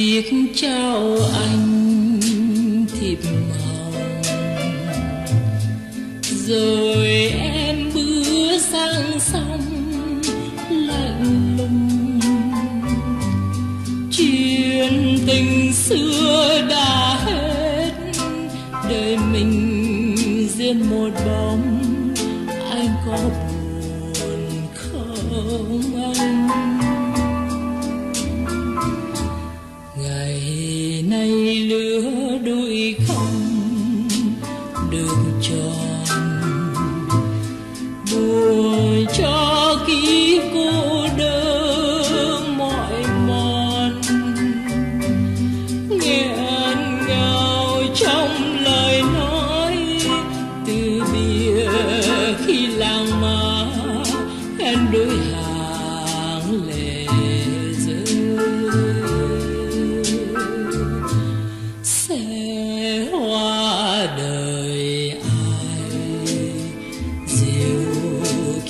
viết trao anh thiệp màu. Rồi em bước sang sông lạnh lùng. Chuyện tình xưa đã hết, đời mình riêng một bóng. Anh có buồn không anh? Tròn buồn cho ký cô đơn mỏi mòn. Nghẹn ngào trong lời nói, từ biệt khi làng má em đôi hàng lệ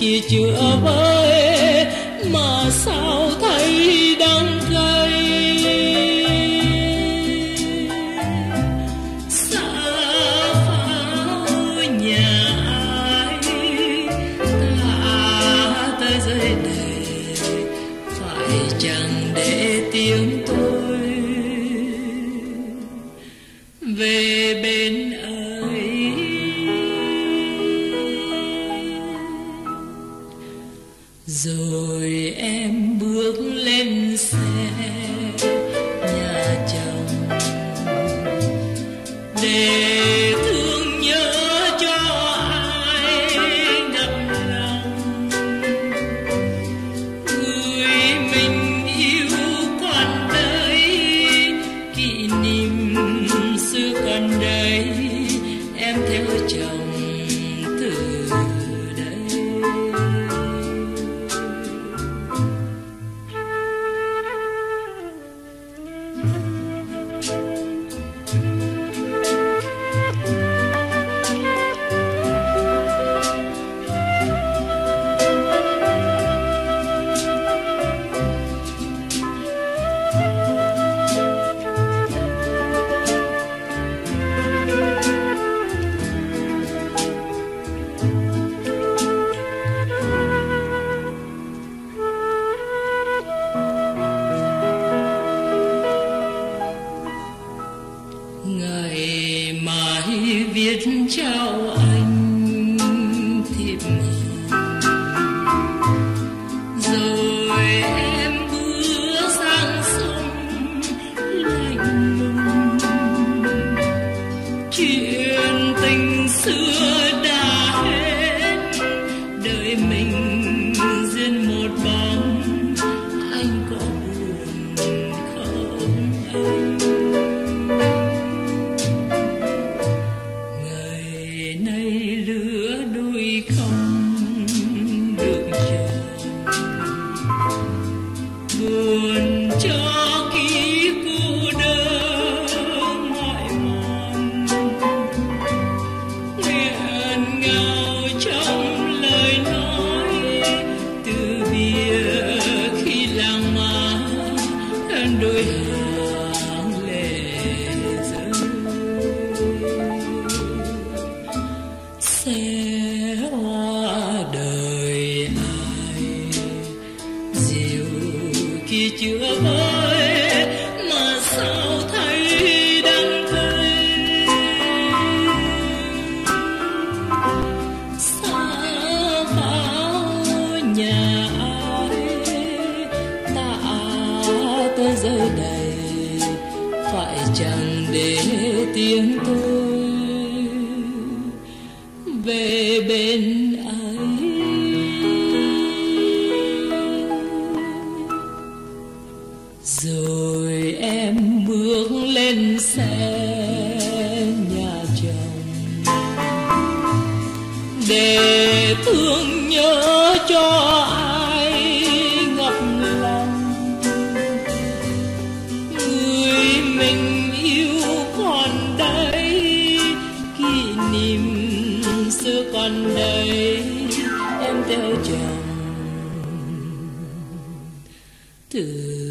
kia chữa với mà sao thấy đắng cay rồi em bước lên xe, nhà chồng. Để thương nhớ cho ai ngập lòng. Người mình yêu còn đây, kỷ niệm xưa còn đây, em theo chồng. Mai viết trao anh buồn cho tiếng tôi về bên ấy. Rồi em bước lên xe nhà chồng để thương nhớ cho còn đây em theo chồng. Từ